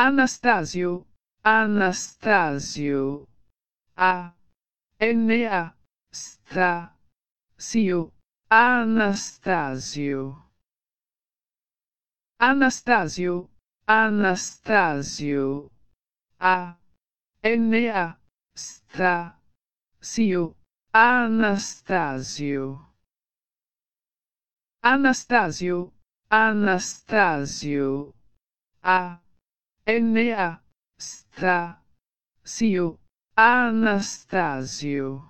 Anastasio, Anastasio. A. N. A. Sta. Sio. Anastasio. Anastasio, Anastasio. A. N. A. Sta. Sio. Anastasio. Anastasio, Anastasio. A. N. A. Sta. Sio. Anastasio.